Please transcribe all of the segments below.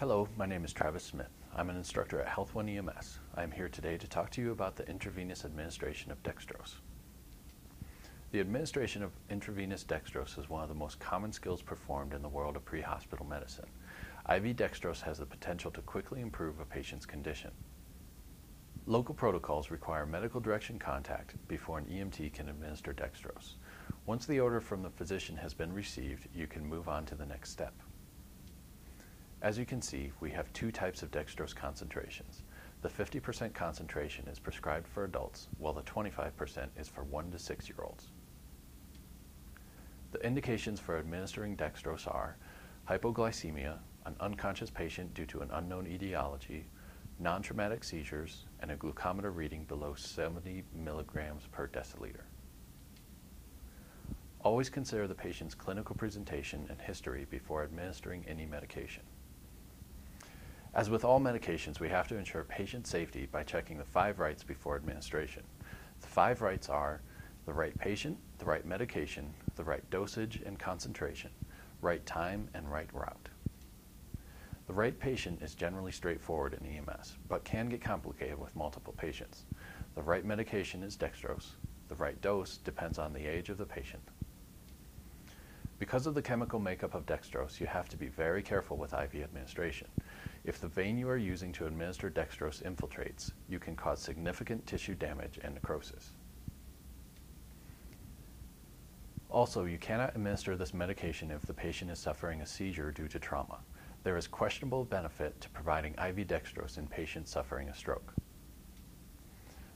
Hello, my name is Travis Smith. I'm an instructor at HealthONE EMS. I am here today to talk to you about the intravenous administration of dextrose. The administration of intravenous dextrose is one of the most common skills performed in the world of pre-hospital medicine. IV dextrose has the potential to quickly improve a patient's condition. Local protocols require medical direction contact before an EMT can administer dextrose. Once the order from the physician has been received, you can move on to the next step. As you can see, we have two types of dextrose concentrations. The 50% concentration is prescribed for adults, while the 25% is for 1 to 6 year olds. The indications for administering dextrose are hypoglycemia, an unconscious patient due to an unknown etiology, non-traumatic seizures, and a glucometer reading below 70 milligrams per deciliter. Always consider the patient's clinical presentation and history before administering any medication. As with all medications, we have to ensure patient safety by checking the five rights before administration. The five rights are the right patient, the right medication, the right dosage and concentration, right time, and right route. The right patient is generally straightforward in EMS, but can get complicated with multiple patients. The right medication is dextrose. The right dose depends on the age of the patient. Because of the chemical makeup of dextrose, you have to be very careful with IV administration. If the vein you are using to administer dextrose infiltrates, you can cause significant tissue damage and necrosis. Also, you cannot administer this medication if the patient is suffering a seizure due to trauma there is questionable benefit to providing IV dextrose in patients suffering a stroke.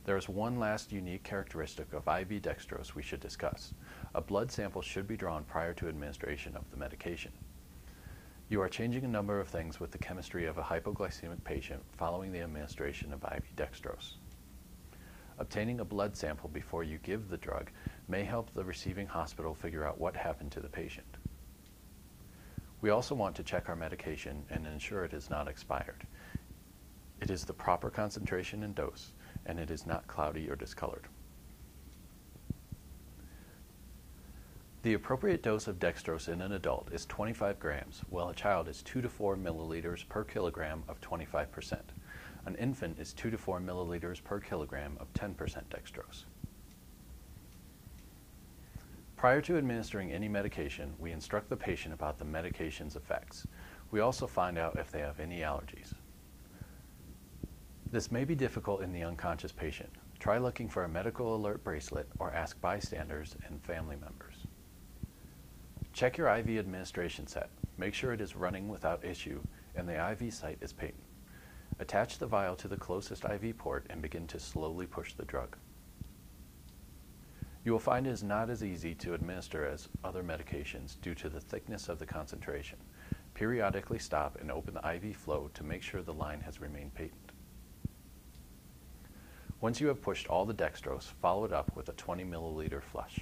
There is one last unique characteristic of IV dextrose we should discuss. A blood sample should be drawn prior to administration of the medication. You are changing a number of things with the chemistry of a hypoglycemic patient following the administration of IV dextrose. Obtaining a blood sample before you give the drug may help the receiving hospital figure out what happened to the patient. We also want to check our medication and ensure it is not expired. It is the proper concentration and dose, and it is not cloudy or discolored. The appropriate dose of dextrose in an adult is 25 grams, while a child is 2 to 4 milliliters per kilogram of 25%. An infant is 2 to 4 milliliters per kilogram of 10% dextrose. Prior to administering any medication, we instruct the patient about the medication's effects. We also find out if they have any allergies. This may be difficult in the unconscious patient. Try looking for a medical alert bracelet or ask bystanders and family members. Check your IV administration set. Make sure it is running without issue and the IV site is patent. Attach the vial to the closest IV port and begin to slowly push the drug. You will find it is not as easy to administer as other medications due to the thickness of the concentration. Periodically stop and open the IV flow to make sure the line has remained patent. Once you have pushed all the dextrose, follow it up with a 20 milliliter flush.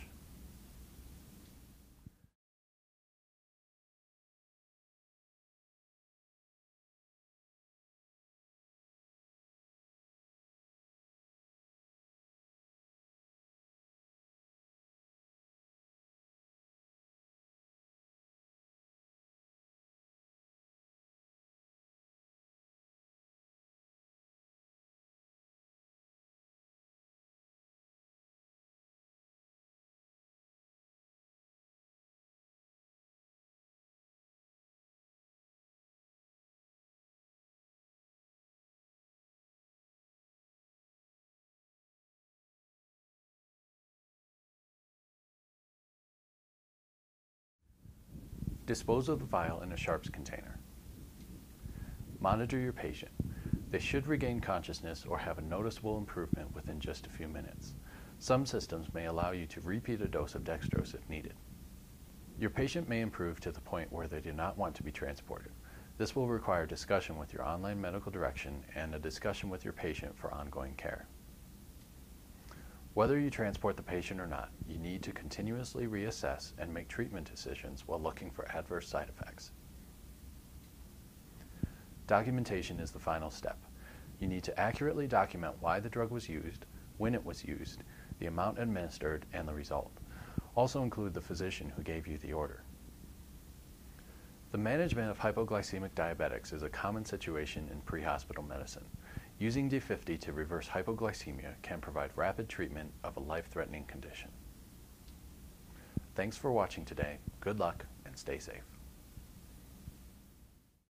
Dispose of the vial in a sharps container. Monitor your patient. They should regain consciousness or have a noticeable improvement within just a few minutes. Some systems may allow you to repeat a dose of dextrose if needed. Your patient may improve to the point where they do not want to be transported. This will require discussion with your online medical direction and a discussion with your patient for ongoing care. Whether you transport the patient or not, you need to continuously reassess and make treatment decisions while looking for adverse side effects. Documentation is the final step. You need to accurately document why the drug was used, when it was used, the amount administered, and the result. Also include the physician who gave you the order. The management of hypoglycemic diabetics is a common situation in pre-hospital medicine. Using D50 to reverse hypoglycemia can provide rapid treatment of a life-threatening condition. Thanks for watching today. Good luck and stay safe.